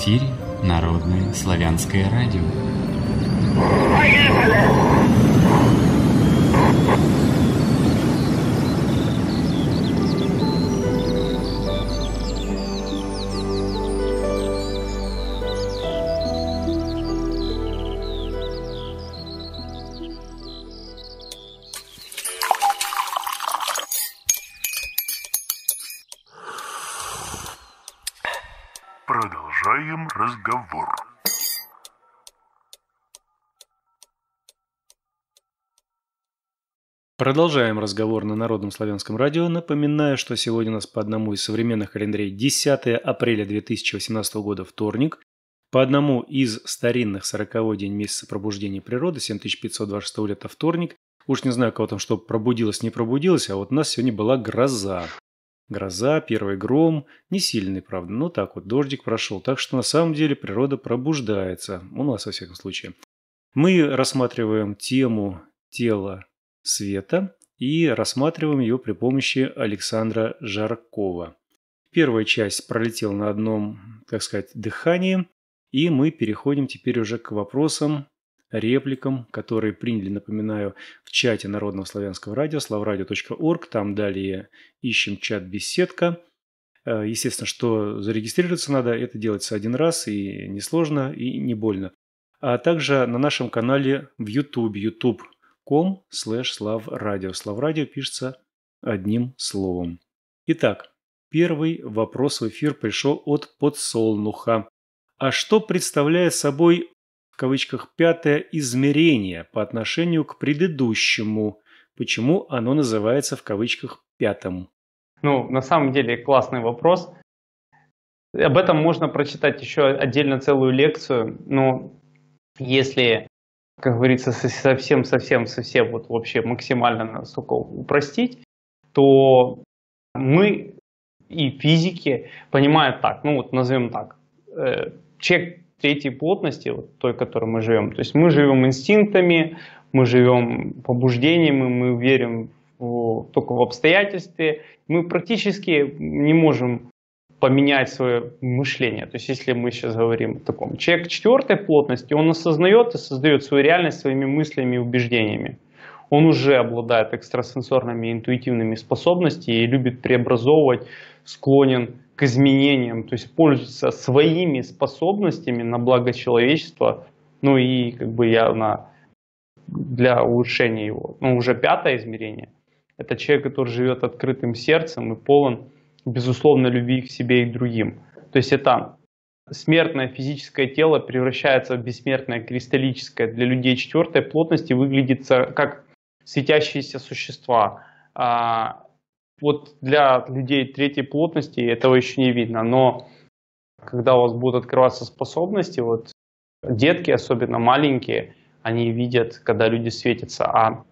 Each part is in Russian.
эфире Народное славянское радио. Продолжаем Продолжаем разговор на Народном славянском радио. Напоминаю, что сегодня у нас по одному из современных календарей 10 апреля 2018 года вторник, по одному из старинных 40 день месяца пробуждения природы, 7526 лета вторник. Уж не знаю, кого там что пробудилось, не пробудилось, а вот у нас сегодня была гроза. Гроза, первый гром, не сильный, правда, но так вот, дождик прошел. Так что на самом деле природа пробуждается, у нас во всяком случае. Мы рассматриваем тему тела света и рассматриваем ее при помощи Александра Жаркова. Первая часть пролетела на одном, так сказать, дыхании, и мы переходим теперь уже к вопросам репликам, которые приняли, напоминаю, в чате Народного славянского радио, slavradio.org. Там далее ищем чат «Беседка». Э, естественно, что зарегистрироваться надо, это делается один раз, и несложно, и не больно. А также на нашем канале в YouTube, youtube.com slash slavradio. Slavradio пишется одним словом. Итак, первый вопрос в эфир пришел от подсолнуха. А что представляет собой кавычках «пятое измерение» по отношению к предыдущему. Почему оно называется в кавычках «пятым»? Ну, на самом деле классный вопрос. Об этом можно прочитать еще отдельно целую лекцию. Но если, как говорится, совсем-совсем-совсем вот вообще максимально настолько упростить, то мы и физики понимают так, ну вот назовем так, э, человек третьей плотности, вот той, которой мы живем. То есть мы живем инстинктами, мы живем побуждениями, мы верим в, только в обстоятельстве. Мы практически не можем поменять свое мышление. То есть если мы сейчас говорим о таком. Человек четвертой плотности, он осознает и создает свою реальность своими мыслями и убеждениями. Он уже обладает экстрасенсорными интуитивными способностями и любит преобразовывать, склонен к изменениям, то есть пользуется своими способностями на благо человечества, ну и как бы явно для улучшения его. Ну, уже пятое измерение. Это человек, который живет открытым сердцем и полон, безусловно, любви к себе и к другим. То есть это смертное физическое тело превращается в бессмертное кристаллическое. Для людей четвертой плотности выглядит как светящиеся существа. А вот для людей третьей плотности этого еще не видно, но когда у вас будут открываться способности, вот детки, особенно маленькие, они видят, когда люди светятся, а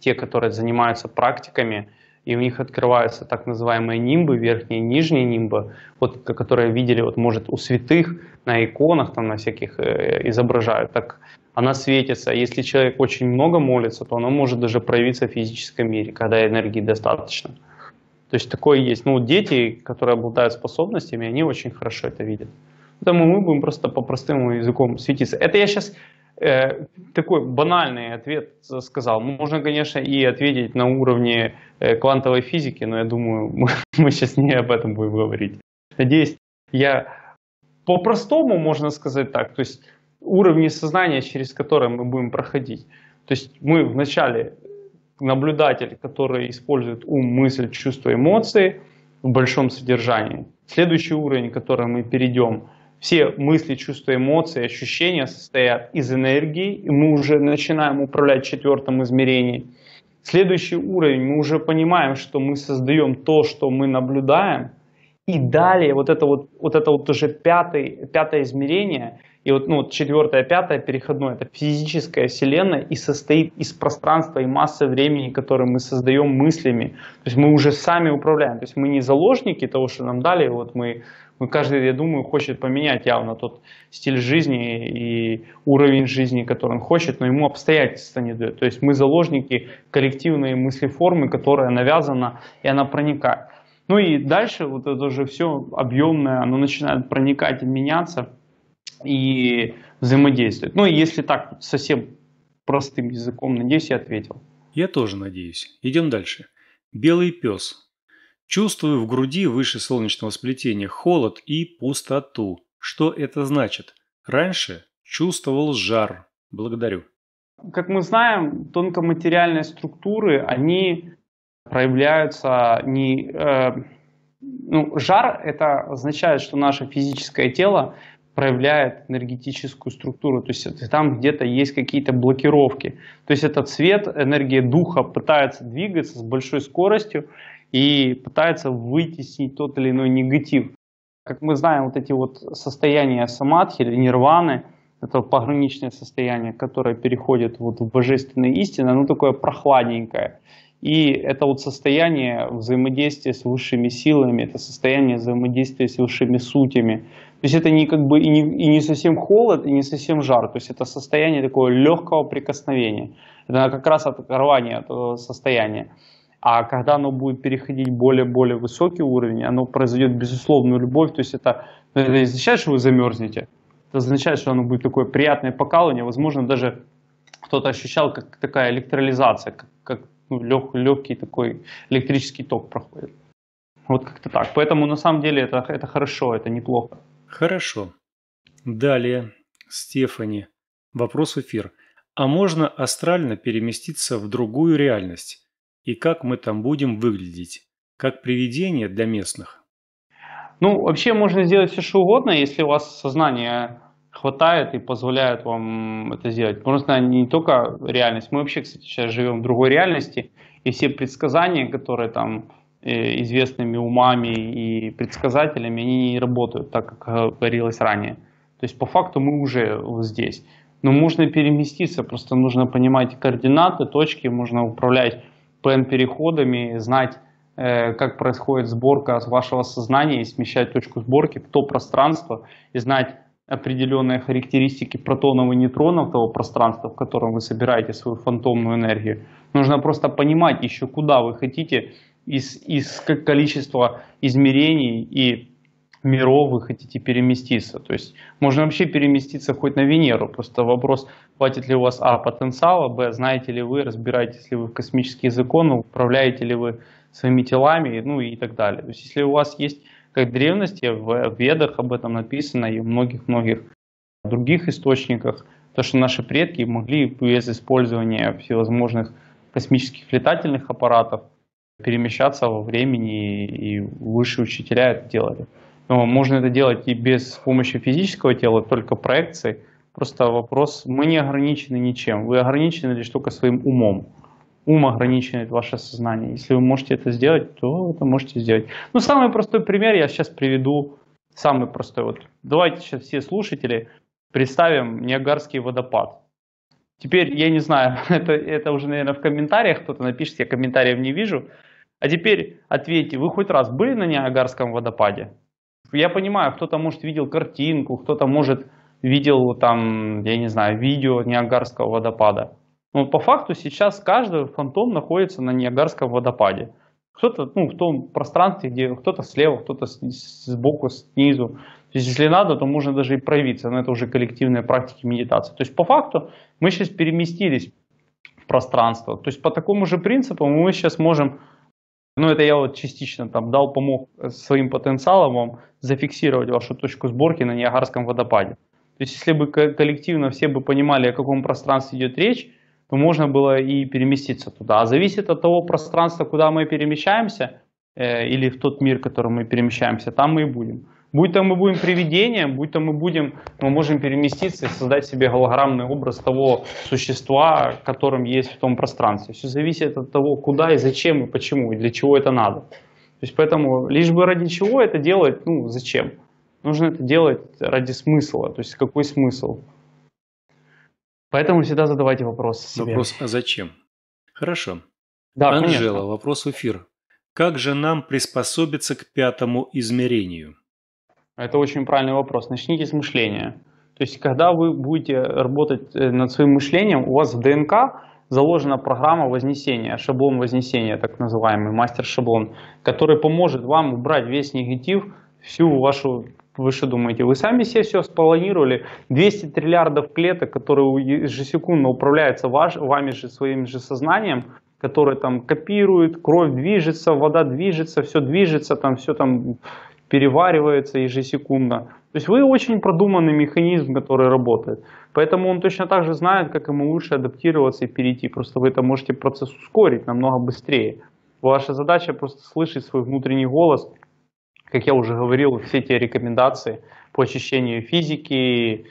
те, которые занимаются практиками, и у них открываются так называемые нимбы, верхние и нижние нимбы, вот, которые видели, вот, может, у святых на иконах, там, на всяких э, изображают, так она светится. Если человек очень много молится, то она может даже проявиться в физическом мире, когда энергии достаточно. То есть такое есть. Ну, дети, которые обладают способностями, они очень хорошо это видят. Поэтому мы будем просто по простым языком светиться. Это я сейчас такой банальный ответ сказал. Можно, конечно, и ответить на уровне э, квантовой физики, но я думаю, мы сейчас не об этом будем говорить. Надеюсь, я по-простому можно сказать так. То есть уровни сознания, через которые мы будем проходить. То есть мы вначале наблюдатель, который использует ум, мысль, чувство, эмоции в большом содержании. Следующий уровень, который мы перейдем, все мысли, чувства, эмоции, ощущения состоят из энергии, и мы уже начинаем управлять четвертым измерением. Следующий уровень, мы уже понимаем, что мы создаем то, что мы наблюдаем, и далее вот это вот, вот это вот уже пятый, пятое измерение – и вот, ну, вот четвертое, пятое переходное, это физическая вселенная и состоит из пространства и массы времени, которые мы создаем мыслями. То есть мы уже сами управляем. То есть мы не заложники того, что нам дали. Вот мы, мы каждый, я думаю, хочет поменять явно тот стиль жизни и уровень жизни, который он хочет, но ему обстоятельства не дают. То есть мы заложники коллективной мыслеформы, которая навязана и она проникает. Ну и дальше вот это уже все объемное, оно начинает проникать и меняться и взаимодействовать. Ну, если так совсем простым языком, надеюсь, я ответил. Я тоже надеюсь. Идем дальше. Белый пес. Чувствую в груди выше солнечного сплетения холод и пустоту. Что это значит? Раньше чувствовал жар. Благодарю. Как мы знаем, тонкоматериальные структуры, они проявляются не... Э, ну, жар – это означает, что наше физическое тело проявляет энергетическую структуру, то есть там где-то есть какие-то блокировки. То есть этот цвет, энергия духа пытается двигаться с большой скоростью и пытается вытеснить тот или иной негатив. Как мы знаем, вот эти вот состояния самадхи или нирваны, это пограничное состояние, которое переходит вот в божественные истины, оно такое прохладненькое. И это вот состояние взаимодействия с высшими силами, это состояние взаимодействия с высшими сутями. То есть это не как бы и не, и не совсем холод, и не совсем жар. То есть это состояние такого легкого прикосновения. Это как раз оторвание этого состояния. А когда оно будет переходить более-более высокий уровень, оно произойдет безусловную любовь. То есть это, это не означает, что вы замерзнете. Это означает, что оно будет такое приятное покалывание. Возможно, даже кто-то ощущал, как такая электролизация, как, как ну, лег, легкий такой электрический ток проходит. Вот как-то так. Поэтому на самом деле это, это хорошо, это неплохо. Хорошо. Далее, Стефани. Вопрос в эфир. А можно астрально переместиться в другую реальность? И как мы там будем выглядеть? Как привидение для местных? Ну, вообще можно сделать все, что угодно, если у вас сознание хватает и позволяет вам это сделать. Просто не только реальность. Мы вообще, кстати, сейчас живем в другой реальности, и все предсказания, которые там э, известными умами и предсказателями, они не работают так, как говорилось ранее. То есть по факту мы уже здесь. Но можно переместиться, просто нужно понимать координаты, точки, можно управлять PN-переходами, знать, э, как происходит сборка вашего сознания и смещать точку сборки в то пространство и знать, определенные характеристики протонов и нейтронов того пространства, в котором вы собираете свою фантомную энергию. Нужно просто понимать еще, куда вы хотите из, из количества измерений и миров вы хотите переместиться. То есть можно вообще переместиться хоть на Венеру. Просто вопрос, хватит ли у вас А потенциала, Б, знаете ли вы, разбираетесь ли вы в космические законы, управляете ли вы своими телами, ну и так далее. То есть если у вас есть как древности, в Ведах об этом написано и в многих-многих других источниках, то, что наши предки могли без использования всевозможных космических летательных аппаратов перемещаться во времени, и высшие учителя это делали. Но можно это делать и без помощи физического тела, только проекции. Просто вопрос, мы не ограничены ничем, вы ограничены лишь только своим умом ум ограничивает ваше сознание. Если вы можете это сделать, то это можете сделать. Ну, самый простой пример я сейчас приведу. Самый простой. Вот давайте сейчас все слушатели представим Ниагарский водопад. Теперь, я не знаю, это, это уже, наверное, в комментариях кто-то напишет, я комментариев не вижу. А теперь ответьте, вы хоть раз были на Ниагарском водопаде? Я понимаю, кто-то, может, видел картинку, кто-то, может, видел там, я не знаю, видео Ниагарского водопада. Но по факту сейчас каждый фантом находится на Ниагарском водопаде. Кто-то ну, в том пространстве, где кто-то слева, кто-то сбоку, снизу. То есть, если надо, то можно даже и проявиться, но это уже коллективные практики медитации. То есть, по факту, мы сейчас переместились в пространство. То есть, по такому же принципу мы сейчас можем, ну, это я вот частично там дал, помог своим потенциалом вам зафиксировать вашу точку сборки на Ниагарском водопаде. То есть, если бы коллективно все бы понимали, о каком пространстве идет речь, то можно было и переместиться туда. А зависит от того пространства, куда мы перемещаемся, э, или в тот мир, в который мы перемещаемся, там мы и будем. Будь то мы будем привидением, будь то мы будем, мы можем переместиться и создать себе голограммный образ того существа, которым есть в том пространстве. Все зависит от того, куда и зачем и почему, и для чего это надо. То есть поэтому лишь бы ради чего это делать, ну зачем? Нужно это делать ради смысла. То есть какой смысл? Поэтому всегда задавайте вопрос себе. Вопрос, а зачем? Хорошо. Да, Анжела, конечно. вопрос в эфир. Как же нам приспособиться к пятому измерению? Это очень правильный вопрос. Начните с мышления. То есть, когда вы будете работать э, над своим мышлением, у вас в ДНК заложена программа вознесения, шаблон вознесения, так называемый мастер-шаблон, который поможет вам убрать весь негатив, всю вашу Вы что думаете, вы сами себе все спланировали? 200 триллиардов клеток, которые ежесекундно управляются ваш, вами же, своим же сознанием, которые там копируют, кровь движется, вода движется, все движется, там все там переваривается ежесекундно. То есть вы очень продуманный механизм, который работает. Поэтому он точно так же знает, как ему лучше адаптироваться и перейти. Просто вы это можете процесс ускорить намного быстрее. Ваша задача просто слышать свой внутренний голос – как я уже говорил, все те рекомендации по очищению физики,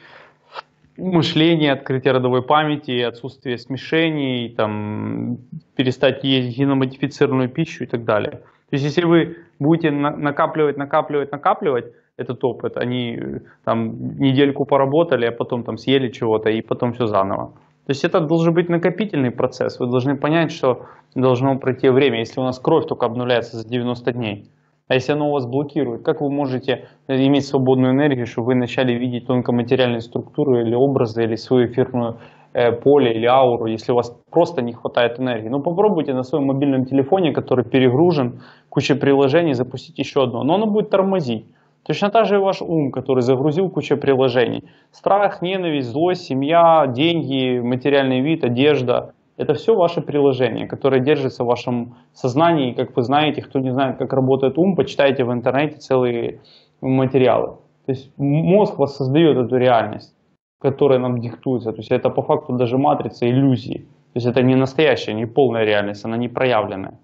мышления, открытия родовой памяти, отсутствие смешений, там, перестать есть геномодифицированную пищу и так далее. То есть, если вы будете накапливать, накапливать, накапливать этот опыт, они там недельку поработали, а потом там съели чего-то и потом все заново. То есть это должен быть накопительный процесс. Вы должны понять, что должно пройти время. Если у нас кровь только обнуляется за 90 дней, а если оно у вас блокирует, как вы можете иметь свободную энергию, чтобы вы начали видеть тонкоматериальные структуры или образы, или свою эфирную э, поле или ауру, если у вас просто не хватает энергии. Ну попробуйте на своем мобильном телефоне, который перегружен, куча приложений, запустить еще одно. Но оно будет тормозить. Точно так же и ваш ум, который загрузил кучу приложений. Страх, ненависть, злость, семья, деньги, материальный вид, одежда. Это все ваши приложения, которые держатся в вашем сознании. И, как вы знаете, кто не знает, как работает ум, почитайте в интернете целые материалы. То есть мозг воссоздает эту реальность, которая нам диктуется. То есть это по факту даже матрица иллюзии. То есть это не настоящая, не полная реальность, она не проявленная.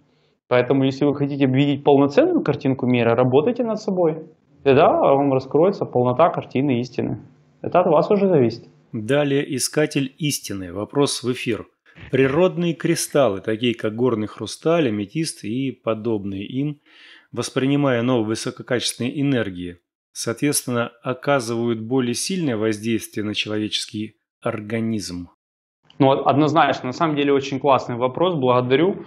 Поэтому если вы хотите видеть полноценную картинку мира, работайте над собой. Тогда вам раскроется полнота картины истины. Это от вас уже зависит. Далее искатель истины. Вопрос в эфир. Природные кристаллы, такие как горный хрусталь, аметист и подобные им, воспринимая новые высококачественные энергии, соответственно, оказывают более сильное воздействие на человеческий организм. Ну, однозначно, на самом деле очень классный вопрос, благодарю.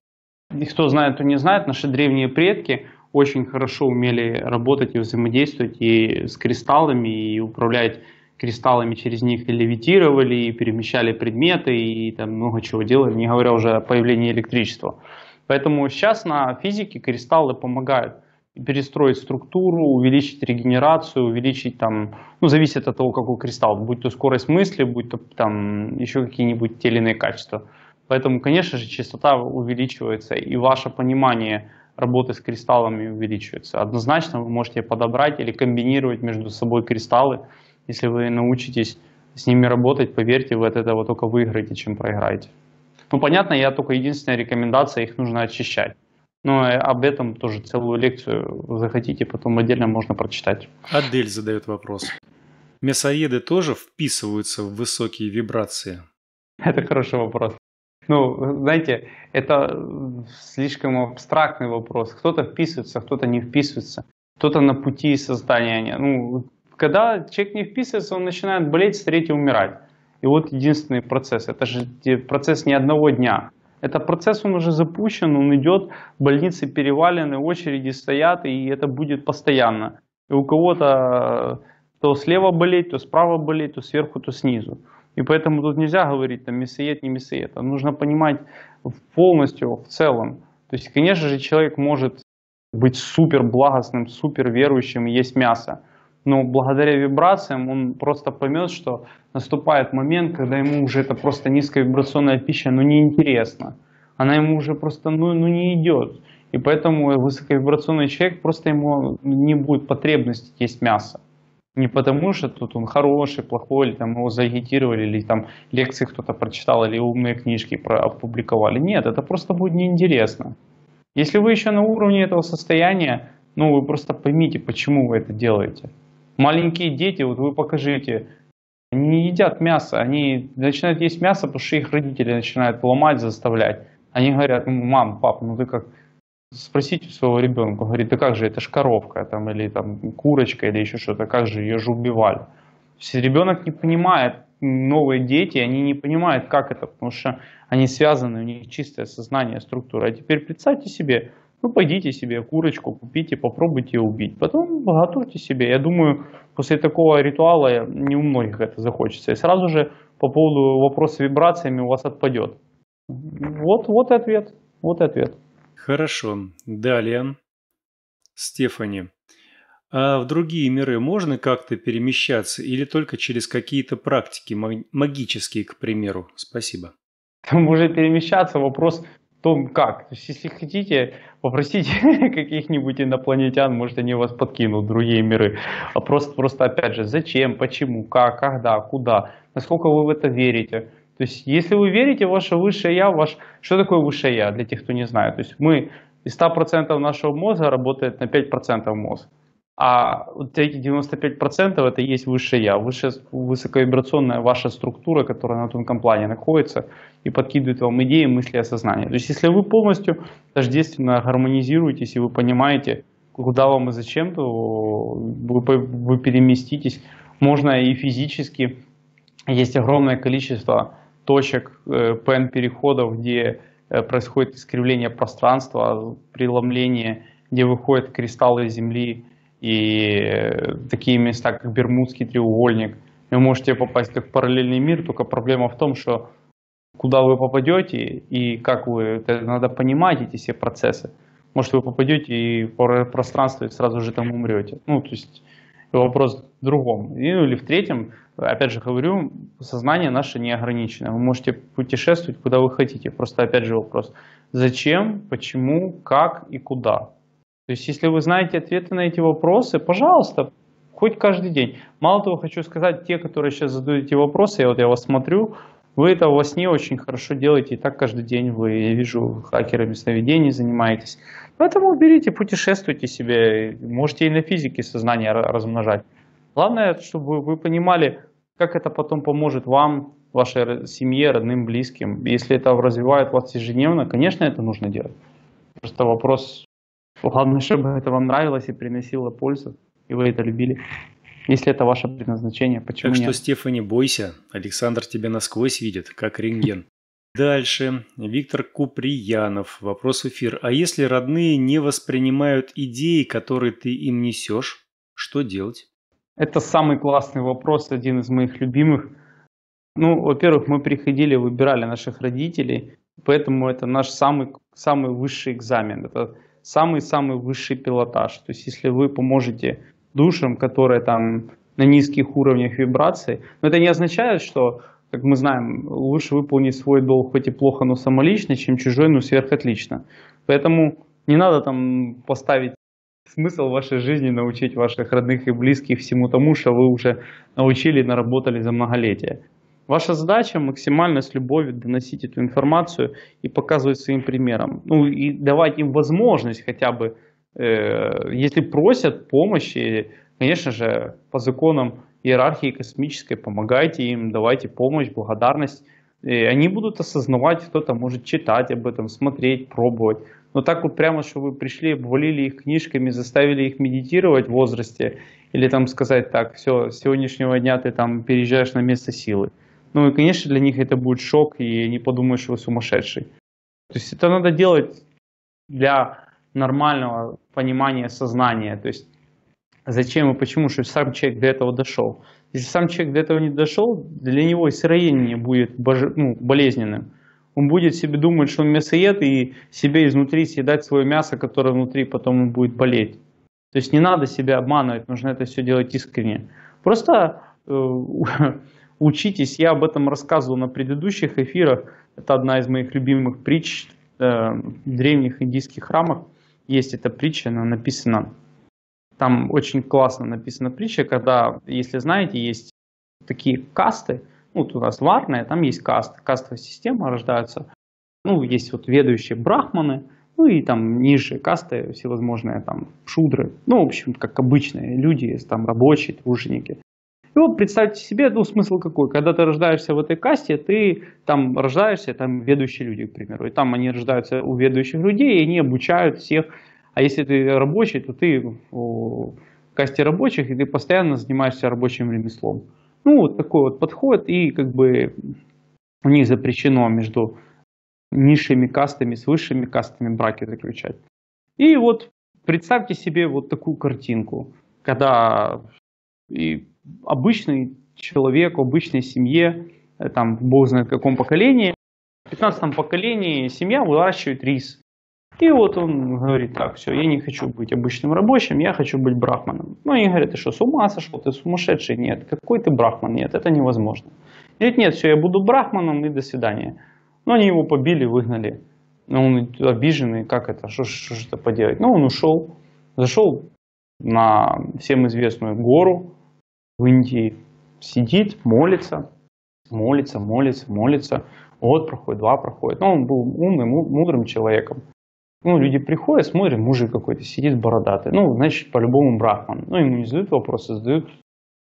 И кто знает, кто не знает, наши древние предки очень хорошо умели работать и взаимодействовать и с кристаллами, и управлять кристаллами через них и левитировали, и перемещали предметы, и там много чего делали, не говоря уже о появлении электричества. Поэтому сейчас на физике кристаллы помогают перестроить структуру, увеличить регенерацию, увеличить там, ну, зависит от того, какой кристалл, будь то скорость мысли, будь то там еще какие-нибудь те или иные качества. Поэтому, конечно же, частота увеличивается, и ваше понимание работы с кристаллами увеличивается. Однозначно вы можете подобрать или комбинировать между собой кристаллы, если вы научитесь с ними работать, поверьте, вы от этого только выиграете, чем проиграете. Ну, понятно, я только единственная рекомендация, их нужно очищать. Но об этом тоже целую лекцию захотите, потом отдельно можно прочитать. Адель задает вопрос. Мясоеды тоже вписываются в высокие вибрации? Это хороший вопрос. Ну, знаете, это слишком абстрактный вопрос. Кто-то вписывается, кто-то не вписывается. Кто-то на пути создания. Ну, когда человек не вписывается, он начинает болеть, стареть и умирать. И вот единственный процесс. Это же процесс не одного дня. Это процесс, он уже запущен, он идет, больницы перевалены, очереди стоят, и это будет постоянно. И у кого-то то слева болеть, то справа болеть, то сверху, то снизу. И поэтому тут нельзя говорить, там, мясоед, не мясоед. А нужно понимать полностью, в целом. То есть, конечно же, человек может быть супер благостным, супер верующим, есть мясо но благодаря вибрациям он просто поймет, что наступает момент, когда ему уже это просто низковибрационная пища, ну неинтересна. Она ему уже просто ну, ну не идет. И поэтому высоковибрационный человек просто ему не будет потребности есть мясо. Не потому, что тут он хороший, плохой, или там его заагитировали, или там лекции кто-то прочитал, или умные книжки опубликовали. Нет, это просто будет неинтересно. Если вы еще на уровне этого состояния, ну вы просто поймите, почему вы это делаете. Маленькие дети, вот вы покажите, не едят мясо, они начинают есть мясо, потому что их родители начинают ломать, заставлять. Они говорят, мам, пап, ну ты как, спросите своего ребенка, говорит, да как же, это ж коровка, там, или там курочка, или еще что-то, как же, ее же убивали. То ребенок не понимает, новые дети, они не понимают, как это, потому что они связаны, у них чистое сознание, структура. А теперь представьте себе, ну, пойдите себе курочку, купите, попробуйте убить. Потом готовьте себе. Я думаю, после такого ритуала не у многих это захочется. И сразу же по поводу вопроса вибрациями у вас отпадет. Вот, вот и ответ. Вот и ответ. Хорошо. Далее. Стефани. А в другие миры можно как-то перемещаться или только через какие-то практики, магические, к примеру? Спасибо. Там уже перемещаться вопрос в том, как. То есть, если хотите, попросите каких-нибудь инопланетян, может, они вас подкинут в другие миры. А просто, просто, опять же, зачем, почему, как, когда, куда, насколько вы в это верите. То есть, если вы верите в ваше высшее я, ваш... что такое высшее я, для тех, кто не знает? То есть, мы из 100% нашего мозга работает на 5% мозг. А вот эти 95% это и есть высшее я, высшая высоковибрационная ваша структура, которая на тонком плане находится и подкидывает вам идеи, мысли, осознания. То есть если вы полностью тождественно гармонизируетесь и вы понимаете, куда вам и зачем, то вы, вы переместитесь. Можно и физически. Есть огромное количество точек, э, пен-переходов, где э, происходит искривление пространства, преломление, где выходят кристаллы Земли, и такие места, как Бермудский треугольник, вы можете попасть в параллельный мир, только проблема в том, что куда вы попадете и как вы, это надо понимать эти все процессы. Может, вы попадете и в пространство и сразу же там умрете. Ну, то есть вопрос в другом. Ну, или в третьем, опять же говорю, сознание наше не ограничено. Вы можете путешествовать куда вы хотите. Просто опять же вопрос, зачем, почему, как и куда. То есть, если вы знаете ответы на эти вопросы, пожалуйста, хоть каждый день. Мало того, хочу сказать, те, которые сейчас задают эти вопросы, я вот я вас смотрю, вы это во сне очень хорошо делаете, и так каждый день вы, я вижу, хакерами сновидений занимаетесь. Поэтому берите, путешествуйте себе, можете и на физике сознание размножать. Главное, чтобы вы понимали, как это потом поможет вам, вашей семье, родным, близким. Если это развивает вас ежедневно, конечно, это нужно делать. Просто вопрос Главное, чтобы это вам нравилось и приносило пользу, и вы это любили. Если это ваше предназначение, почему так нет? что, Стефани, бойся. Александр тебя насквозь видит, как рентген. Дальше. Виктор Куприянов. Вопрос в эфир. А если родные не воспринимают идеи, которые ты им несешь, что делать? Это самый классный вопрос, один из моих любимых. Ну, во-первых, мы приходили, выбирали наших родителей, поэтому это наш самый, самый высший экзамен. Это самый-самый высший пилотаж. То есть если вы поможете душам, которые там на низких уровнях вибрации, но это не означает, что, как мы знаем, лучше выполнить свой долг хоть и плохо, но самолично, чем чужой, но сверхотлично. Поэтому не надо там поставить смысл вашей жизни научить ваших родных и близких всему тому, что вы уже научили, наработали за многолетия. Ваша задача максимально с любовью доносить эту информацию и показывать своим примером. Ну и давать им возможность хотя бы, э, если просят помощи, конечно же, по законам иерархии космической, помогайте им, давайте помощь, благодарность. И они будут осознавать, кто-то может читать об этом, смотреть, пробовать. Но так вот прямо, что вы пришли, обвалили их книжками, заставили их медитировать в возрасте, или там сказать так, все, с сегодняшнего дня ты там переезжаешь на место силы. Ну и, конечно, для них это будет шок, и они подумают, что вы сумасшедший. То есть это надо делать для нормального понимания сознания. То есть зачем и почему, что сам человек до этого дошел. Если сам человек до этого не дошел, для него и будет боже, ну, болезненным. Он будет себе думать, что он мясоед, и себе изнутри съедать свое мясо, которое внутри потом он будет болеть. То есть не надо себя обманывать, нужно это все делать искренне. Просто э, учитесь. Я об этом рассказывал на предыдущих эфирах. Это одна из моих любимых притч э, в древних индийских храмах. Есть эта притча, она написана. Там очень классно написана притча, когда, если знаете, есть такие касты. Ну, вот у нас варная, там есть касты. Кастовая система рождаются. Ну, есть вот ведущие брахманы, ну и там ниже касты всевозможные там шудры. Ну, в общем, как обычные люди, там рабочие, труженики. И вот представьте себе, ну смысл какой, когда ты рождаешься в этой касте, ты там рождаешься, там ведущие люди, к примеру, и там они рождаются у ведущих людей, и они обучают всех, а если ты рабочий, то ты в касте рабочих, и ты постоянно занимаешься рабочим ремеслом. Ну вот такой вот подход, и как бы у них запрещено между низшими кастами с высшими кастами браки заключать. И вот представьте себе вот такую картинку, когда и обычный человек в обычной семье, э, там, бог знает в каком поколении, в 15 поколении семья выращивает рис. И вот он говорит, так, все, я не хочу быть обычным рабочим, я хочу быть брахманом. Ну, они говорят, ты что, с ума сошел, ты сумасшедший? Нет, какой ты брахман? Нет, это невозможно. Говорит, нет, все, я буду брахманом и до свидания. Но они его побили, выгнали. Но он обиженный, как это, что, же это поделать? Ну, он ушел, зашел на всем известную гору в Индии, сидит, молится, молится, молится, молится. Вот проходит, два проходит. Но он был умным, мудрым человеком. Ну, люди приходят, смотрят, мужик какой-то сидит бородатый. Ну, значит, по-любому брахман. Ну, ему не задают вопросы, задают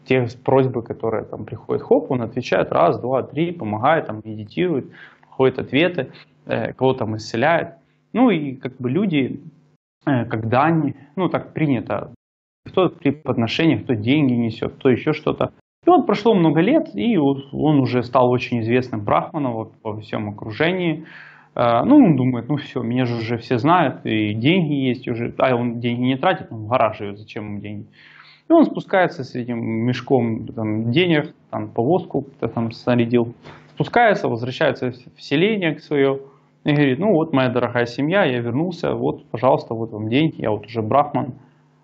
те просьбы, которые там приходят. Хоп, он отвечает раз, два, три, помогает, там, медитирует, находит ответы, э, кого там исцеляет. Ну, и как бы люди, э, когда они, ну, так принято, кто при подношениях, кто деньги несет, кто еще что-то. И вот прошло много лет, и он уже стал очень известным брахманом во всем окружении. Э, ну, он думает, ну все, меня же уже все знают, и деньги есть уже. А он деньги не тратит, он в гараж живет, зачем ему деньги? И он спускается с этим мешком там, денег, там, повозку там снарядил, спускается, возвращается в селение к свое и говорит, ну вот моя дорогая семья, я вернулся, вот, пожалуйста, вот вам деньги, я вот уже брахман.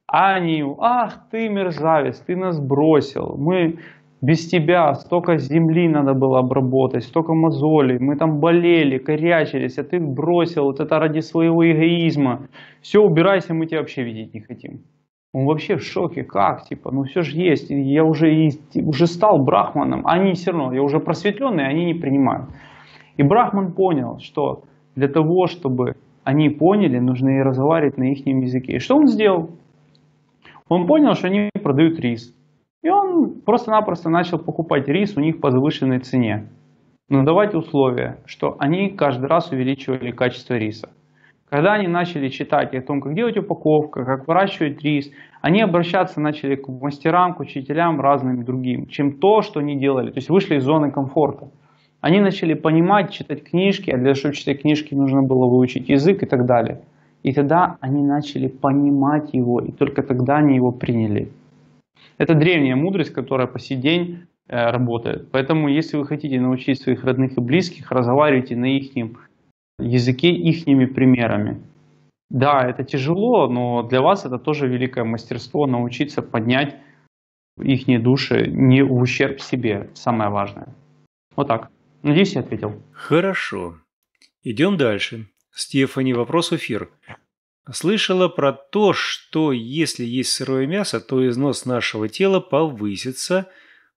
А они, ах ты мерзавец, ты нас бросил, мы без тебя столько земли надо было обработать, столько мозолей, мы там болели, корячились, а ты бросил вот это ради своего эгоизма. Все, убирайся, мы тебя вообще видеть не хотим. Он вообще в шоке, как, типа, ну все же есть, я уже, уже стал брахманом, они все равно, я уже просветленный, они не принимают. И брахман понял, что для того, чтобы они поняли, нужно и разговаривать на их языке. И что он сделал? Он понял, что они продают рис. И он просто-напросто начал покупать рис у них по завышенной цене. Но давайте условия, что они каждый раз увеличивали качество риса. Когда они начали читать о том, как делать упаковку, как выращивать рис, они обращаться начали к мастерам, к учителям разным другим, чем то, что они делали. То есть вышли из зоны комфорта. Они начали понимать, читать книжки, а для того, чтобы читать книжки, нужно было выучить язык и так далее. И тогда они начали понимать его, и только тогда они его приняли. Это древняя мудрость, которая по сей день э, работает. Поэтому, если вы хотите научить своих родных и близких, разговаривайте на их языке ихними примерами. Да, это тяжело, но для вас это тоже великое мастерство научиться поднять их души не в ущерб себе. Самое важное. Вот так. Надеюсь, я ответил. Хорошо. Идем дальше. Стефани, вопрос эфир. Слышала про то, что если есть сырое мясо, то износ нашего тела повысится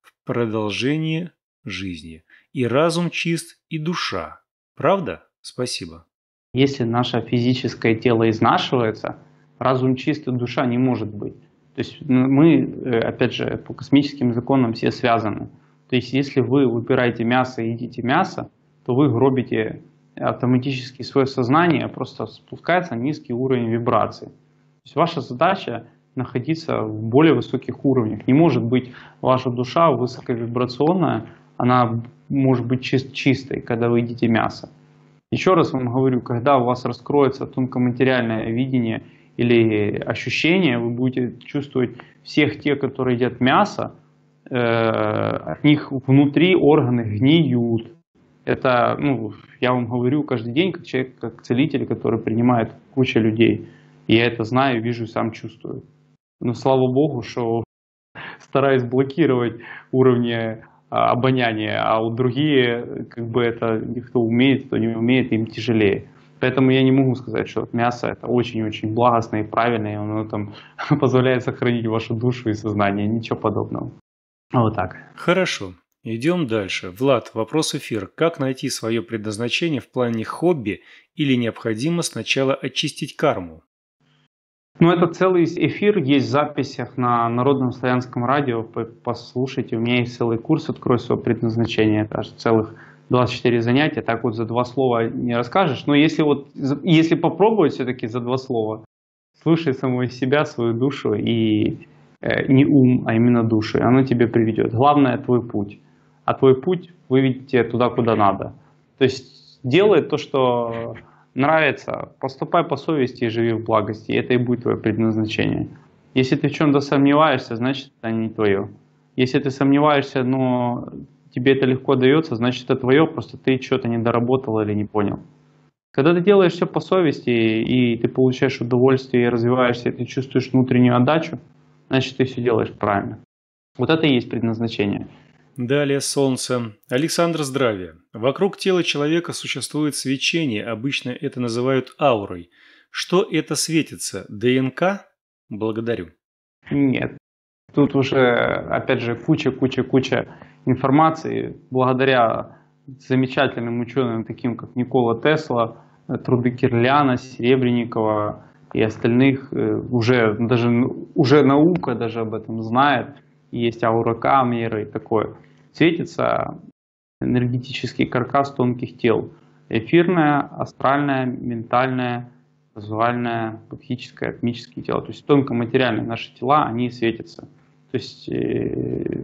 в продолжении жизни. И разум чист, и душа. Правда? Спасибо. Если наше физическое тело изнашивается, разум чист, и душа не может быть. То есть мы, э, опять же, по космическим законам все связаны. То есть если вы выбираете мясо и едите мясо, то вы гробите автоматически свое сознание просто спускается на низкий уровень вибраций. То есть ваша задача находиться в более высоких уровнях. Не может быть ваша душа высоковибрационная, она может быть чист, чистой, когда вы едите мясо. Еще раз вам говорю, когда у вас раскроется тонкоматериальное видение или ощущение, вы будете чувствовать всех тех, которые едят мясо, э, от них внутри органы гниют, это, ну, я вам говорю каждый день, как человек, как целитель, который принимает кучу людей. И я это знаю, вижу, сам чувствую. Но слава богу, что стараюсь блокировать уровни а, обоняния, а у другие, как бы это, кто умеет, кто не умеет, им тяжелее. Поэтому я не могу сказать, что мясо это очень-очень благостное и правильное, и оно там позволяет сохранить вашу душу и сознание. Ничего подобного. Вот так. Хорошо. Идем дальше. Влад, вопрос эфир. Как найти свое предназначение в плане хобби или необходимо сначала очистить карму? Ну, это целый эфир, есть в записях на Народном славянском радио, послушайте, у меня есть целый курс. «Открой свое предназначение», это аж целых 24 занятия, так вот за два слова не расскажешь, но если вот, если попробовать все-таки за два слова, слушай самого себя, свою душу и э, не ум, а именно душу, оно тебе приведет. Главное твой путь а твой путь выведите туда, куда надо. То есть делай то, что нравится, поступай по совести и живи в благости, и это и будет твое предназначение. Если ты в чем-то сомневаешься, значит это не твое. Если ты сомневаешься, но тебе это легко дается, значит это твое, просто ты что-то не доработал или не понял. Когда ты делаешь все по совести, и ты получаешь удовольствие, и развиваешься, и ты чувствуешь внутреннюю отдачу, значит, ты все делаешь правильно. Вот это и есть предназначение. Далее Солнце. Александр, здравия. Вокруг тела человека существует свечение, обычно это называют аурой. Что это светится? ДНК? Благодарю. Нет. Тут уже, опять же, куча-куча-куча информации. Благодаря замечательным ученым, таким как Никола Тесла, труды Кирляна, Серебренникова и остальных, э, уже даже уже наука даже об этом знает. Есть аурокамеры и такое. Светится энергетический каркас тонких тел. Эфирное, астральное, ментальное, визуальное, будхическое, атмические тела. То есть тонкоматериальные наши тела, они светятся. То есть э,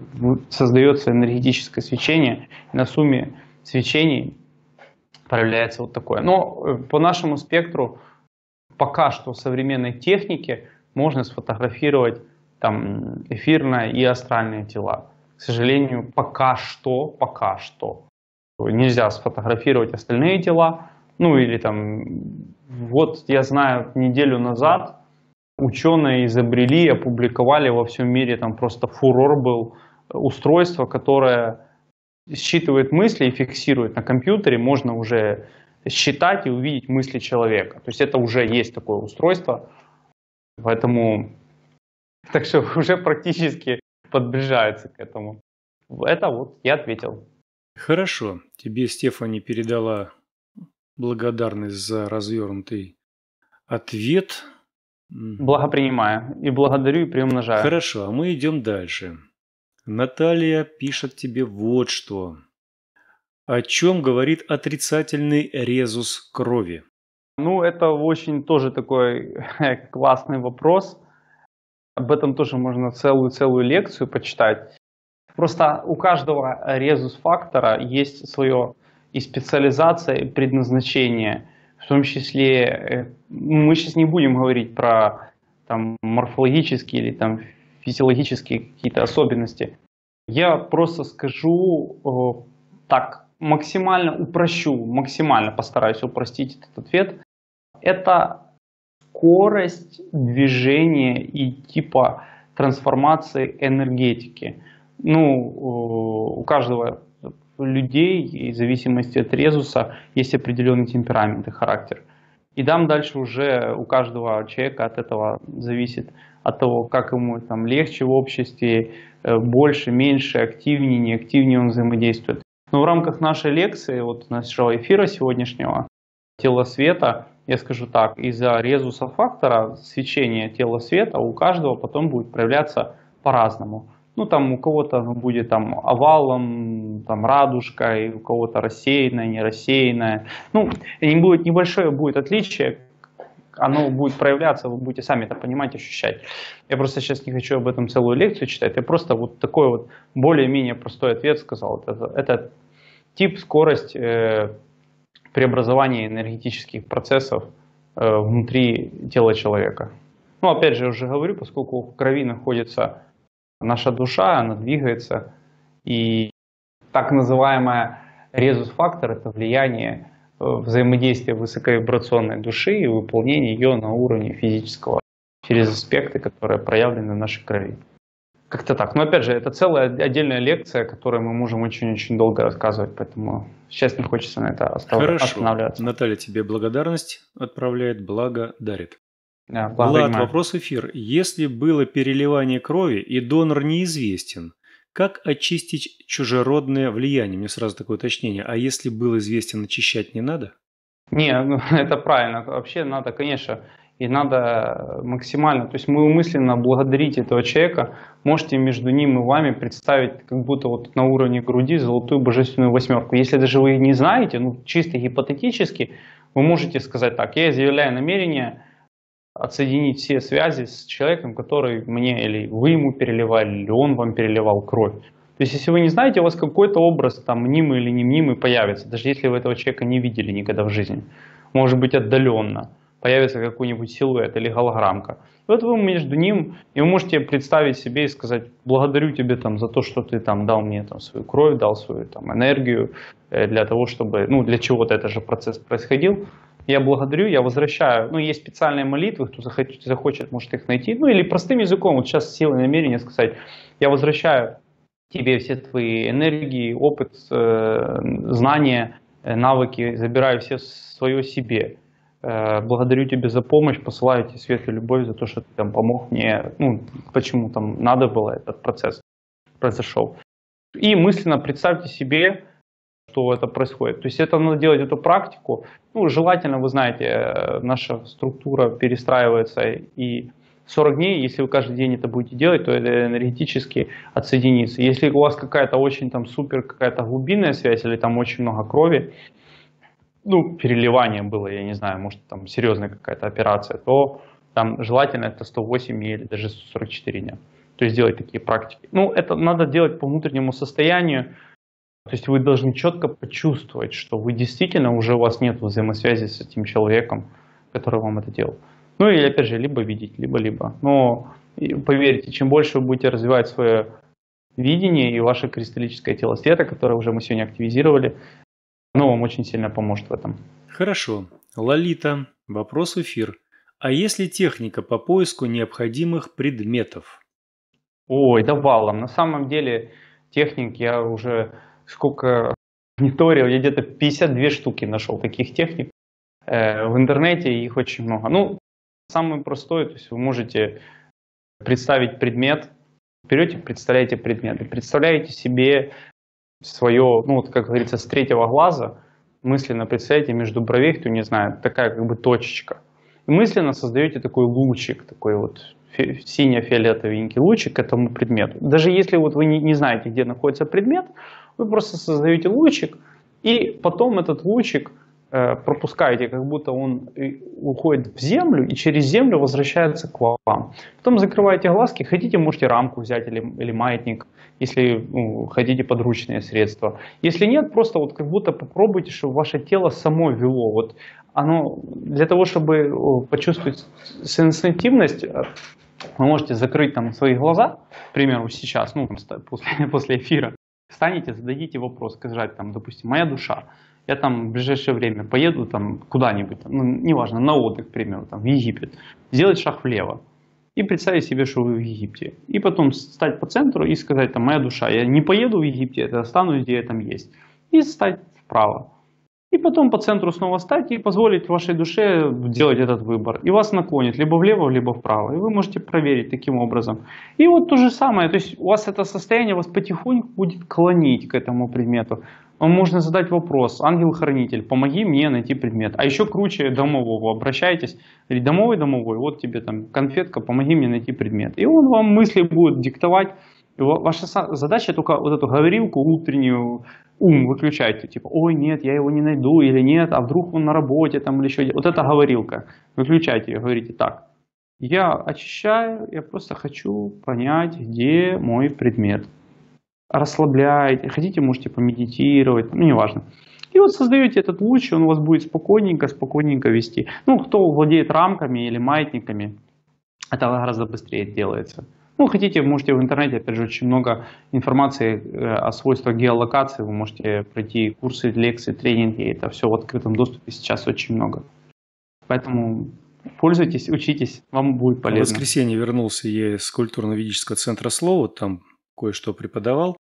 создается энергетическое свечение, и на сумме свечений проявляется вот такое. Но э, по нашему спектру пока что в современной технике можно сфотографировать там эфирное и астральные тела. К сожалению, пока что, пока что нельзя сфотографировать остальные тела. Ну или там, вот я знаю, неделю назад ученые изобрели, опубликовали во всем мире, там просто фурор был, устройство, которое считывает мысли и фиксирует на компьютере, можно уже считать и увидеть мысли человека. То есть это уже есть такое устройство. Поэтому так что уже практически подближается к этому. Это вот я ответил. Хорошо. Тебе Стефани передала благодарность за развернутый ответ. Благопринимаю. И благодарю, и приумножаю. Хорошо, а мы идем дальше. Наталья пишет тебе вот что. О чем говорит отрицательный резус крови? Ну, это очень тоже такой классный вопрос. Об этом тоже можно целую-целую лекцию почитать. Просто у каждого резус-фактора есть свое и специализация, и предназначение. В том числе, э, мы сейчас не будем говорить про там, морфологические или там, физиологические какие-то особенности. Я просто скажу э, так, максимально упрощу, максимально постараюсь упростить этот ответ. Это скорость движения и типа трансформации энергетики. Ну, у каждого людей, в зависимости от резуса, есть определенный темперамент и характер. И там дальше уже у каждого человека от этого зависит, от того, как ему там легче в обществе, э, больше, меньше, активнее, неактивнее он взаимодействует. Но в рамках нашей лекции, вот нашего эфира сегодняшнего, тело света, я скажу так, из-за резуса фактора свечения тела света у каждого потом будет проявляться по-разному. Ну, там у кого-то будет там овалом, там радужкой, у кого-то рассеянное, не рассеянное. Ну, не будет небольшое будет отличие, оно будет проявляться, вы будете сами это понимать, ощущать. Я просто сейчас не хочу об этом целую лекцию читать, я просто вот такой вот более-менее простой ответ сказал. Это, это тип, скорость э, преобразования энергетических процессов э, внутри тела человека. Ну, опять же, я уже говорю, поскольку в крови находится наша душа, она двигается, и так называемая резус-фактор – это влияние э, взаимодействия высоковибрационной души и выполнение ее на уровне физического через аспекты, которые проявлены в нашей крови. Как-то так. Но опять же, это целая отдельная лекция, о которой мы можем очень-очень долго рассказывать, поэтому сейчас не хочется на это. Хорошо. останавливаться. Наталья тебе благодарность отправляет, благо дарит. Да, Влад, вопрос эфир. Если было переливание крови и донор неизвестен, как очистить чужеродное влияние? Мне сразу такое уточнение. А если был известен, очищать не надо? Не, ну, это правильно. Вообще надо, конечно, и надо максимально, то есть мы мысленно благодарить этого человека, можете между ним и вами представить как будто вот на уровне груди золотую божественную восьмерку. Если даже вы не знаете, ну чисто гипотетически, вы можете сказать так, я заявляю намерение отсоединить все связи с человеком, который мне или вы ему переливали, или он вам переливал кровь. То есть, если вы не знаете, у вас какой-то образ, там, мнимый или не мнимый, появится, даже если вы этого человека не видели никогда в жизни. Может быть, отдаленно появится какой-нибудь силуэт или голограммка. И вот вы между ним, и вы можете представить себе и сказать, благодарю тебе там за то, что ты там дал мне там свою кровь, дал свою там энергию э, для того, чтобы, ну для чего-то это же процесс происходил. я благодарю, я возвращаю. Ну, есть специальные молитвы, кто захочет, захочет, может их найти. Ну, или простым языком, вот сейчас силой намерения сказать, я возвращаю тебе все твои энергии, опыт, э, знания, э, навыки, забираю все свое себе. Э, благодарю тебя за помощь, посылаю тебе свет и любовь за то, что ты там помог мне, ну, почему там надо было этот процесс произошел. И мысленно представьте себе, что это происходит. То есть это надо делать эту практику. Ну, желательно, вы знаете, э, наша структура перестраивается и 40 дней, если вы каждый день это будете делать, то это энергетически отсоединится. Если у вас какая-то очень там супер какая-то глубинная связь или там очень много крови, ну, переливание было, я не знаю, может там серьезная какая-то операция, то там желательно это 108 или даже 144 дня. То есть делать такие практики. Ну, это надо делать по внутреннему состоянию. То есть вы должны четко почувствовать, что вы действительно уже у вас нет взаимосвязи с этим человеком, который вам это делал. Ну или опять же, либо видеть, либо-либо. Но поверьте, чем больше вы будете развивать свое видение и ваше кристаллическое тело света, которое уже мы сегодня активизировали, оно вам очень сильно поможет в этом. Хорошо. Лолита, вопрос в эфир. А если техника по поиску необходимых предметов? Ой, да валом. На самом деле техник я уже сколько мониторил, я где-то 52 штуки нашел таких техник. Э, в интернете их очень много. Ну, самый простой, то есть вы можете представить предмет, берете, представляете предмет, представляете себе свое, ну вот как говорится, с третьего глаза, мысленно представляете между бровей, не знает, такая как бы точечка. И мысленно создаете такой лучик, такой вот сине-фиолетовенький лучик к этому предмету. Даже если вот вы не, не знаете, где находится предмет, вы просто создаете лучик, и потом этот лучик э, пропускаете, как будто он э, уходит в землю и через землю возвращается к вам. Потом закрываете глазки, хотите, можете рамку взять или, или маятник, если ну, хотите подручные средства. Если нет, просто вот как будто попробуйте, чтобы ваше тело само вело. Вот оно для того, чтобы почувствовать сенситивность, э, вы можете закрыть там свои глаза, к примеру, сейчас, ну, после, после эфира, встанете, зададите вопрос, сказать там, допустим, моя душа, я там в ближайшее время поеду там куда-нибудь, ну, неважно, на отдых, к примеру, там, в Египет, сделать шаг влево и представить себе, что вы в Египте. И потом стать по центру и сказать, там, моя душа, я не поеду в Египте, я останусь, где я там есть. И стать вправо. И потом по центру снова стать и позволить вашей душе делать этот выбор. И вас наклонит либо влево, либо вправо. И вы можете проверить таким образом. И вот то же самое. То есть у вас это состояние вас потихоньку будет клонить к этому предмету. Вам можно задать вопрос, ангел-хранитель, помоги мне найти предмет. А еще круче домового, обращайтесь, домовой, домовой, вот тебе там конфетка, помоги мне найти предмет. И он вам мысли будет диктовать. Ваша задача только вот эту говорилку утреннюю ум выключайте, типа, ой, нет, я его не найду, или нет, а вдруг он на работе там или еще. Вот это говорилка. Выключайте ее, говорите так. Я очищаю, я просто хочу понять, где мой предмет. Расслабляйте, хотите, можете помедитировать, ну, неважно. И вот создаете этот луч, он у вас будет спокойненько, спокойненько вести. Ну, кто владеет рамками или маятниками, это гораздо быстрее делается. Ну, хотите, можете в интернете, опять же, очень много информации э, о свойствах геолокации. Вы можете пройти курсы, лекции, тренинги. Это все в открытом доступе сейчас очень много. Поэтому пользуйтесь, учитесь, вам будет полезно. В воскресенье вернулся я из культурно-ведического центра слова, там кое-что преподавал.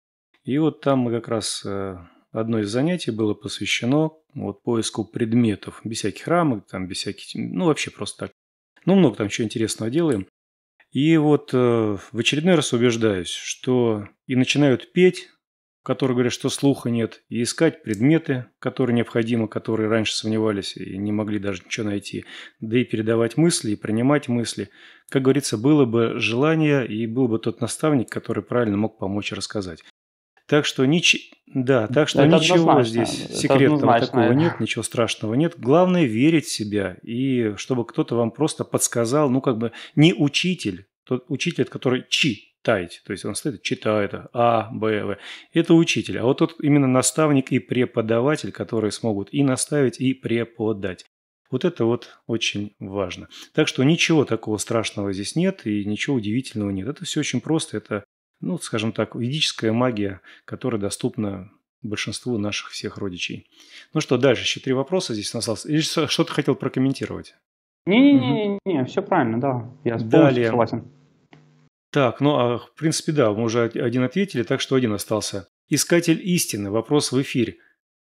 И вот там как раз э, одно из занятий было посвящено вот поиску предметов, без всяких рамок, там, без всяких, ну, вообще просто так. Ну, много там чего интересного делаем. И вот э, в очередной раз убеждаюсь, что и начинают петь, которые говорят, что слуха нет, и искать предметы, которые необходимы, которые раньше сомневались и не могли даже ничего найти, да и передавать мысли, и принимать мысли. Как говорится, было бы желание, и был бы тот наставник, который правильно мог помочь рассказать. Так что, нич... да, так что это ничего здесь секретного такого нет, ничего страшного нет. Главное верить в себя и чтобы кто-то вам просто подсказал, ну как бы не учитель, тот учитель, который читает, то есть он стоит, читает А, Б, В. Это учитель, а вот тот именно наставник и преподаватель, которые смогут и наставить, и преподать. Вот это вот очень важно. Так что ничего такого страшного здесь нет и ничего удивительного нет. Это все очень просто. Это ну, скажем так, ведическая магия, которая доступна большинству наших всех родичей. Ну что, дальше еще три вопроса здесь осталось. Или что ты хотел прокомментировать? Не-не-не, угу. все правильно, да. Я Далее. согласен. Так, ну, а, в принципе, да, мы уже один ответили, так что один остался. Искатель истины. Вопрос в эфире.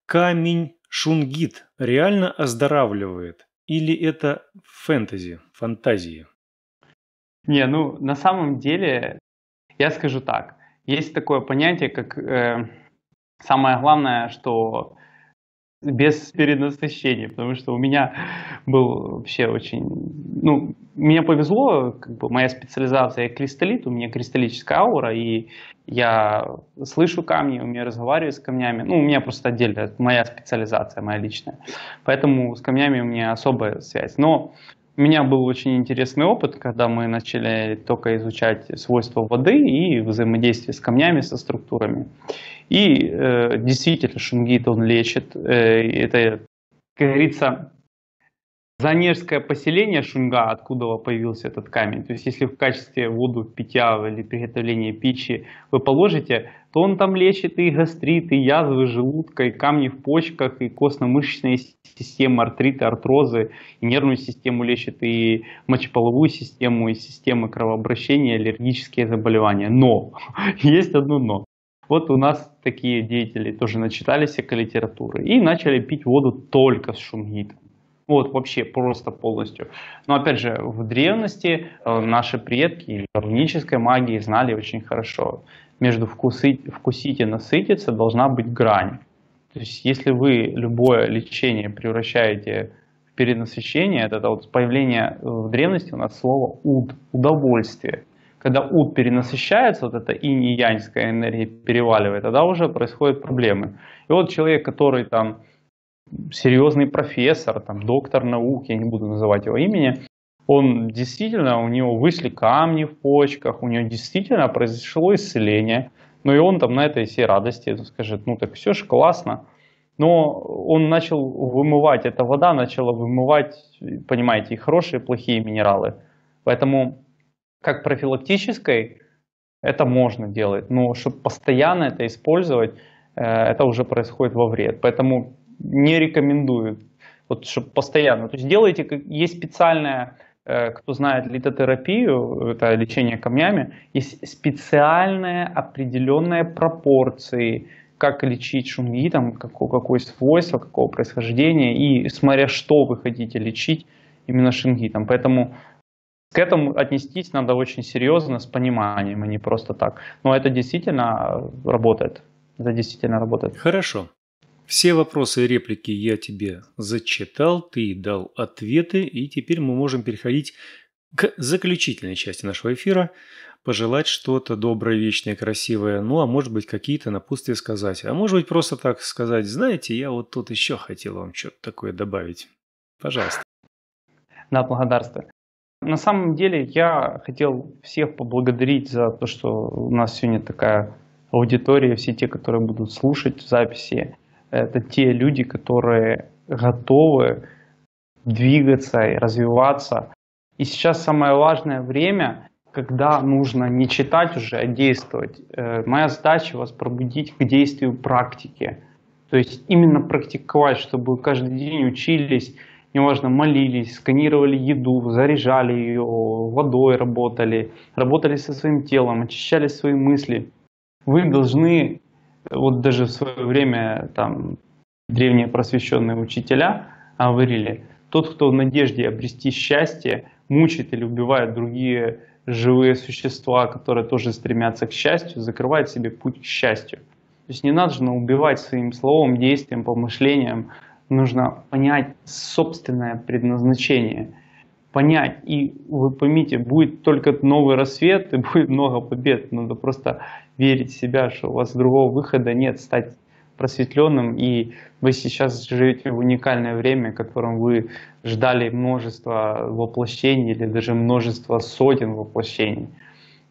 Камень Шунгит реально оздоравливает? Или это фэнтези, фантазии? Не, ну, на самом деле, я скажу так. Есть такое понятие, как э, самое главное, что без перенасыщения, потому что у меня был вообще очень, ну, мне повезло, как бы моя специализация кристаллит, у меня кристаллическая аура, и я слышу камни, умею разговаривать с камнями, ну, у меня просто отдельно, моя специализация, моя личная, поэтому с камнями у меня особая связь, но у меня был очень интересный опыт, когда мы начали только изучать свойства воды и взаимодействие с камнями, со структурами. И э, действительно, шунгит он лечит. Э, это, как говорится, Занежское поселение Шунга, откуда появился этот камень. То есть, если в качестве воду питья или приготовления пищи вы положите, то он там лечит и гастрит, и язвы желудка, и камни в почках, и костно-мышечные системы, артриты, артрозы, и нервную систему лечит, и мочеполовую систему, и системы кровообращения, аллергические заболевания. Но, есть одно но. Вот у нас такие деятели тоже начитались эколитературы и начали пить воду только с шунгитом. Вот вообще просто полностью. Но опять же, в древности э, наши предки в рунической магии знали очень хорошо. Между вкусить, вкусить и насытиться должна быть грань. То есть если вы любое лечение превращаете в перенасыщение, это, вот появление в древности у нас слово уд, удовольствие. Когда уд перенасыщается, вот эта инь и яньская энергия переваливает, тогда уже происходят проблемы. И вот человек, который там серьезный профессор, там, доктор наук, я не буду называть его имени, он действительно, у него вышли камни в почках, у него действительно произошло исцеление, но и он там на этой всей радости скажет, ну так все же классно, но он начал вымывать, эта вода начала вымывать, понимаете, и хорошие, и плохие минералы. Поэтому как профилактической это можно делать, но чтобы постоянно это использовать, э, это уже происходит во вред. Поэтому не рекомендую. Вот, чтобы постоянно. То есть делайте, есть специальная, э, кто знает литотерапию, это лечение камнями, есть специальные определенные пропорции, как лечить шунгитом, какое, какое свойство, какого происхождения, и смотря что вы хотите лечить именно шингитом. Поэтому к этому отнестись надо очень серьезно, с пониманием, а не просто так. Но это действительно работает. Это действительно работает. Хорошо. Все вопросы и реплики я тебе зачитал, ты дал ответы, и теперь мы можем переходить к заключительной части нашего эфира, пожелать что-то доброе, вечное, красивое, ну а может быть какие-то напутствия сказать, а может быть просто так сказать, знаете, я вот тут еще хотел вам что-то такое добавить. Пожалуйста. Да, благодарствую. На самом деле я хотел всех поблагодарить за то, что у нас сегодня такая аудитория, все те, которые будут слушать записи это те люди, которые готовы двигаться и развиваться. И сейчас самое важное время, когда нужно не читать уже, а действовать. Э, моя задача вас пробудить к действию практики. То есть именно практиковать, чтобы каждый день учились, неважно, молились, сканировали еду, заряжали ее, водой работали, работали со своим телом, очищали свои мысли. Вы должны вот даже в свое время там древние просвещенные учителя говорили, тот, кто в надежде обрести счастье, мучает или убивает другие живые существа, которые тоже стремятся к счастью, закрывает себе путь к счастью. То есть не нужно убивать своим словом, действием, помышлением, нужно понять собственное предназначение, понять, и вы поймите, будет только новый рассвет и будет много побед, надо просто верить в себя, что у вас другого выхода нет, стать просветленным, и вы сейчас живете в уникальное время, в котором вы ждали множество воплощений или даже множество сотен воплощений.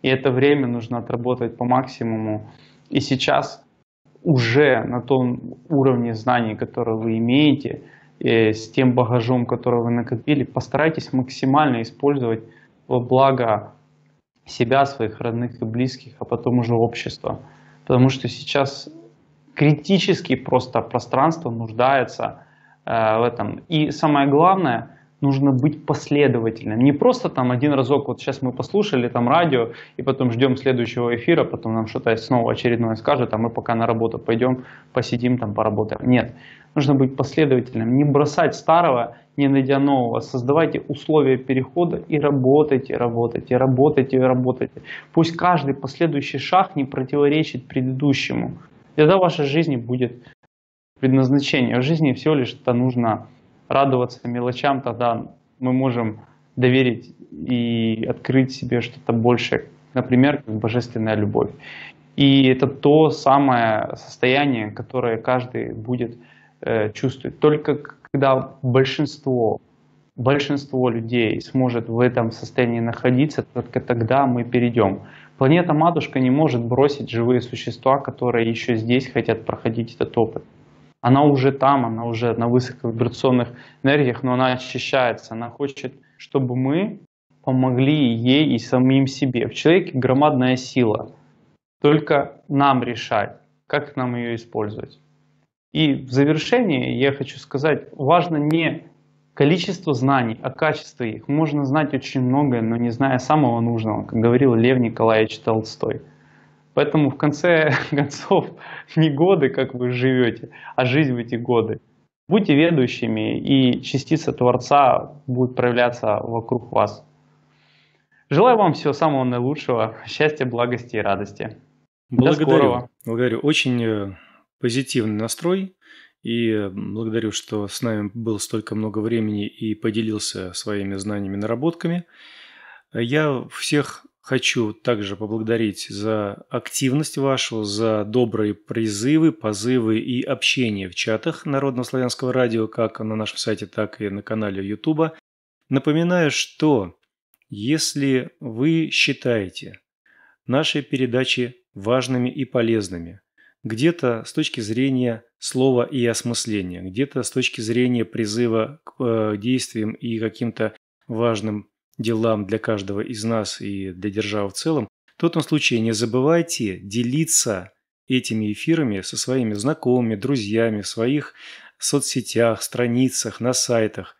И это время нужно отработать по максимуму. И сейчас уже на том уровне знаний, который вы имеете, и с тем багажом, который вы накопили, постарайтесь максимально использовать во благо себя, своих родных и близких, а потом уже общества. Потому что сейчас критически просто пространство нуждается э, в этом. И самое главное, нужно быть последовательным. Не просто там один разок, вот сейчас мы послушали там радио, и потом ждем следующего эфира, потом нам что-то снова очередное скажет, а мы пока на работу пойдем, посидим там, поработаем. Нет, нужно быть последовательным, не бросать старого, не найдя нового. Создавайте условия перехода и работайте, работайте, работайте, работайте. Пусть каждый последующий шаг не противоречит предыдущему. Тогда в вашей жизни будет предназначение. В жизни всего лишь это нужно радоваться мелочам, тогда мы можем доверить и открыть себе что-то большее, например, как божественная любовь. И это то самое состояние, которое каждый будет э, чувствовать. Только когда большинство, большинство людей сможет в этом состоянии находиться, только тогда мы перейдем. Планета-матушка не может бросить живые существа, которые еще здесь хотят проходить этот опыт. Она уже там, она уже на высоковибрационных энергиях, но она очищается. Она хочет, чтобы мы помогли ей и самим себе. В человеке громадная сила. Только нам решать, как нам ее использовать. И в завершение я хочу сказать, важно не количество знаний, а качество их. Можно знать очень многое, но не зная самого нужного, как говорил Лев Николаевич Толстой. Поэтому в конце концов не годы, как вы живете, а жизнь в эти годы. Будьте ведущими, и частица Творца будет проявляться вокруг вас. Желаю вам всего самого наилучшего, счастья, благости и радости. Благодарю. До скорого. Благодарю. Очень э, позитивный настрой. И благодарю, что с нами был столько много времени и поделился своими знаниями, наработками. Я всех Хочу также поблагодарить за активность вашу, за добрые призывы, позывы и общение в чатах Народного славянского радио, как на нашем сайте, так и на канале YouTube. Напоминаю, что если вы считаете наши передачи важными и полезными, где-то с точки зрения слова и осмысления, где-то с точки зрения призыва к э, действиям и каким-то важным делам для каждого из нас и для державы в целом, в том случае не забывайте делиться этими эфирами со своими знакомыми, друзьями в своих соцсетях, страницах, на сайтах.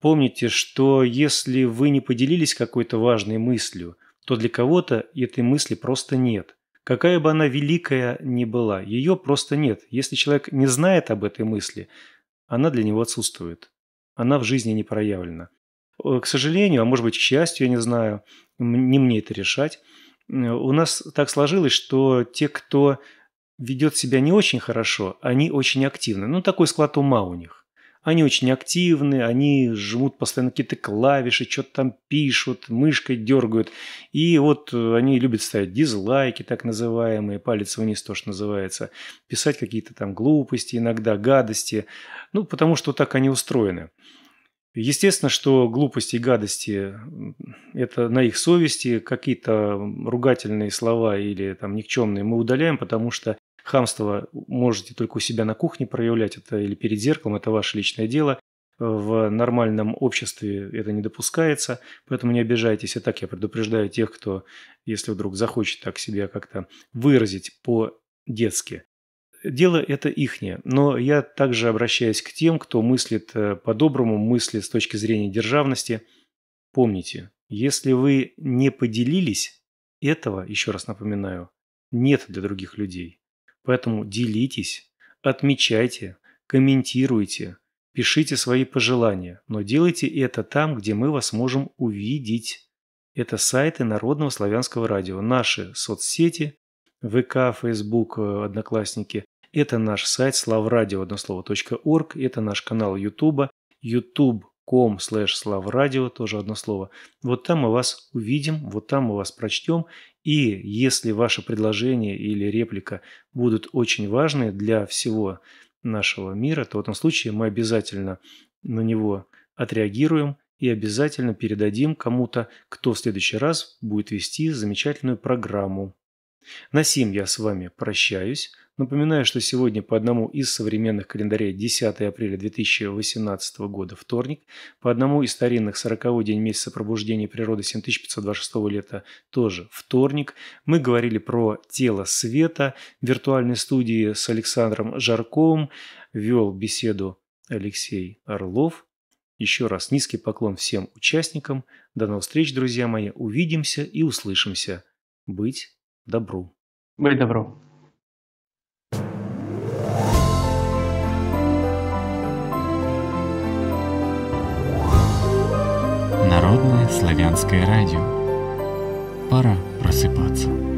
Помните, что если вы не поделились какой-то важной мыслью, то для кого-то этой мысли просто нет. Какая бы она великая ни была, ее просто нет. Если человек не знает об этой мысли, она для него отсутствует. Она в жизни не проявлена. Э, к сожалению, а может быть, к счастью, я не знаю, не мне это решать, у нас так сложилось, что те, кто ведет себя не очень хорошо, они очень активны. Ну, такой склад ума у них. Они очень активны, они жмут постоянно какие-то клавиши, что-то там пишут, мышкой дергают. И вот они любят ставить дизлайки, так называемые, палец вниз тоже называется, писать какие-то там глупости, иногда гадости. Ну, потому что так они устроены. Естественно, что глупости и гадости – это на их совести, какие-то ругательные слова или там никчемные мы удаляем, потому что хамство можете только у себя на кухне проявлять, это или перед зеркалом, это ваше личное дело. В нормальном обществе это не допускается, поэтому не обижайтесь. И так я предупреждаю тех, кто, если вдруг захочет так себя как-то выразить по-детски, дело это ихнее, но я также обращаюсь к тем, кто мыслит э, по-доброму, мыслит с точки зрения державности. Помните, если вы не поделились, этого, еще раз напоминаю, нет для других людей. Поэтому делитесь, отмечайте, комментируйте, пишите свои пожелания, но делайте это там, где мы вас можем увидеть. Это сайты Народного славянского радио, наши соцсети, ВК, Фейсбук, э, Одноклассники. Это наш сайт славрадио, одно слово, .орг. Это наш канал Ютуба, youtube.com slash славрадио, тоже одно слово. Вот там мы вас увидим, вот там мы вас прочтем. И если ваше предложение или реплика будут очень важны для всего нашего мира, то в этом случае мы обязательно на него отреагируем и обязательно передадим кому-то, кто в следующий раз будет вести замечательную программу. На сим я с вами прощаюсь. Напоминаю, что сегодня по одному из современных календарей 10 апреля 2018 года вторник, по одному из старинных 40 день месяца пробуждения природы 7526 лета тоже вторник. Мы говорили про тело света в виртуальной студии с Александром Жарковым. Вел беседу Алексей Орлов. Еще раз низкий поклон всем участникам. До новых встреч, друзья мои. Увидимся и услышимся. Быть добру. Быть добру. Народное славянское радио. Пора просыпаться.